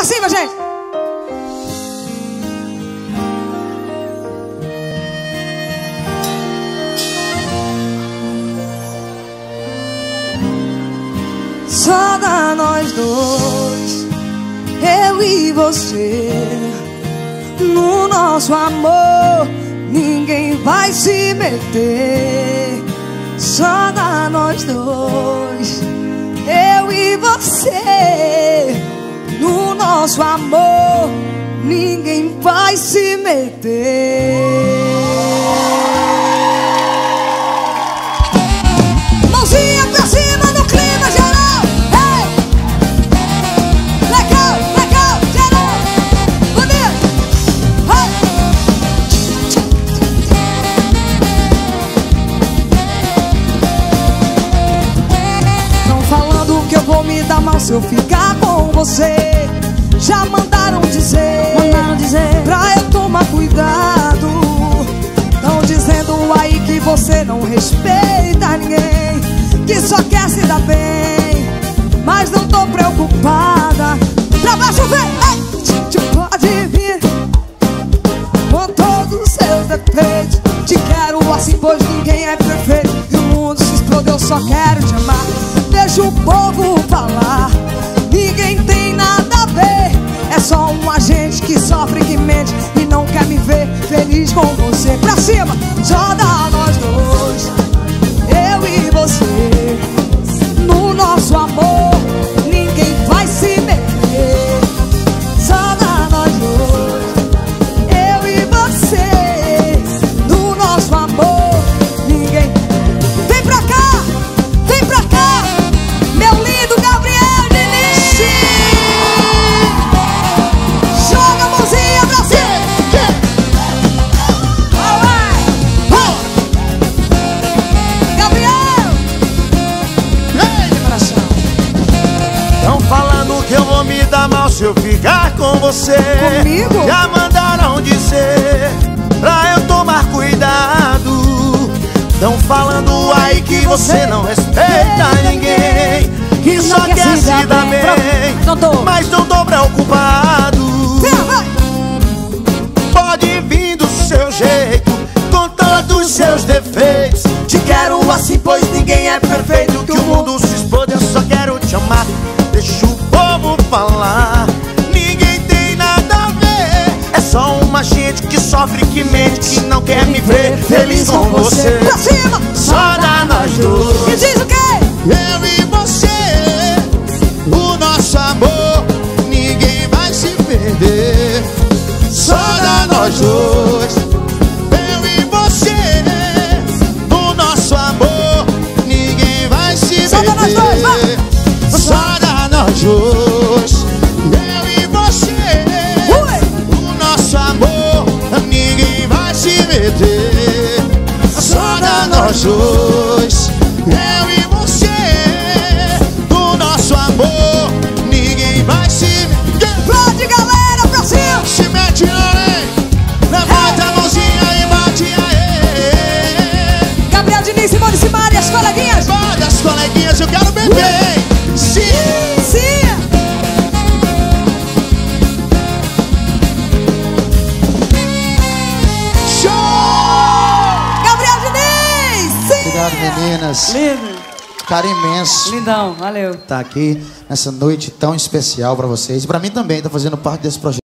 pra cima, gente. Só dá nós dois, eu e você. No nosso amor, ninguém vai se meter. Só dá nós dois, eu e você. No nosso amor, ninguém vai se meter. Mãozinha pra cima no clima geral. Hey! Legal, legal, geral. Bonito. Hey! Estão falando que eu vou me dar mal se eu ficar com você. Já mandaram dizer, Mandaram dizer. pra eu tomar cuidado. Estão dizendo aí que você não respeita ninguém, que só quer se dar bem. Mas não tô preocupada. Pra baixo vem, te- pode vir com todos os seus defeitos. Te quero assim, pois ninguém é perfeito. E o mundo se explodiu, eu só quero te amar. Deixa o povo falar, que sofre, que mente e não quer me ver feliz com você. Pra cima, só dá nós dois, se eu ficar com você. Comigo? Já mandaram dizer pra eu tomar cuidado. Tão falando aí que você não respeita ninguém. Que só quer se dar bem. Mas não tô preocupado. Pode vir do seu jeito, com todos os seus defeitos. Te quero assim, pois ninguém é perfeito. Que o mundo se explode, eu só quero te amar. Deixa o povo falar, só uma gente que sofre, que mente, que não quer me ver feliz com você. Pra cima. Só dá nós E dois. diz o quê? Eu e você, o nosso amor, ninguém vai se perder. Só dá nós dois. Dá Obrigado, meninas. Lindo. Carinho imenso Lindão, valeu. estar aqui nessa noite tão especial para vocês. E para mim também, tá fazendo parte desse projeto.